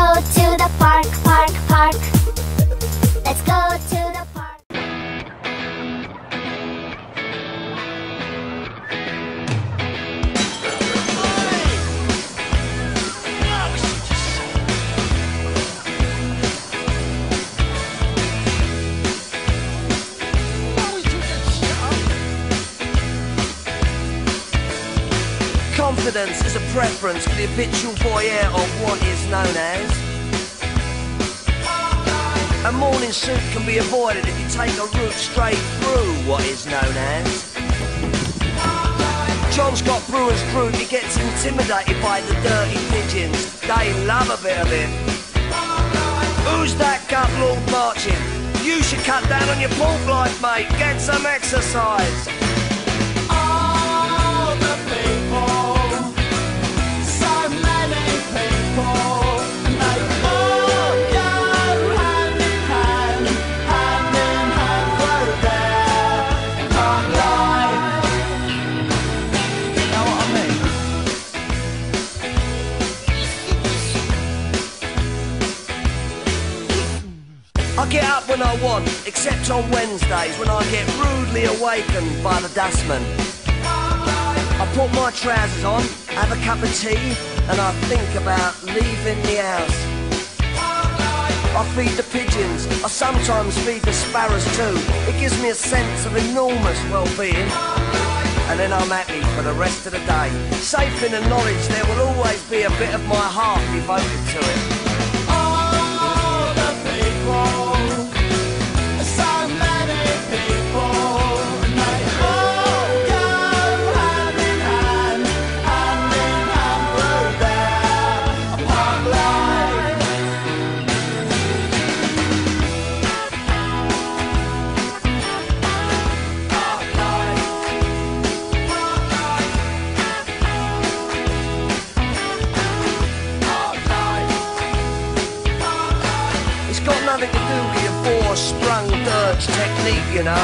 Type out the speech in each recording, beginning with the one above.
go to the park, park, park. Let's go to the park. Confidence is a preference for the habitual voyeur of what is known as. A morning suit can be avoided if you take a route straight through what is known as. John's got Brewer's group, he gets intimidated by the dirty pigeons. They love a bit of it. Who's that gut lord marching? You should cut down on your pork life, mate. Get some exercise. I get up when I want, except on Wednesdays when I get rudely awakened by the dustman. I put my trousers on, have a cup of tea, and I think about leaving the house. I feed the pigeons, I sometimes feed the sparrows too. It gives me a sense of enormous well-being. And then I'm happy for the rest of the day, safe in the knowledge there will always be a bit of my heart devoted to it. Nothing to do with your four-sprung dirge technique, you know.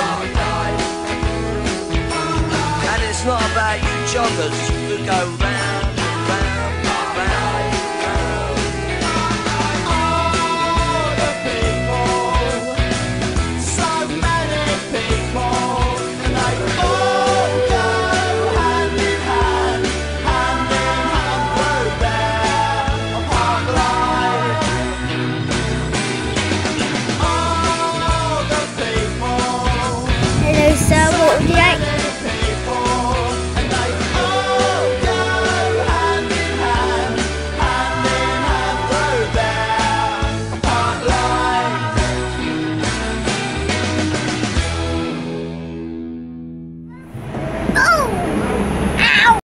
And it's not about you joggers who go round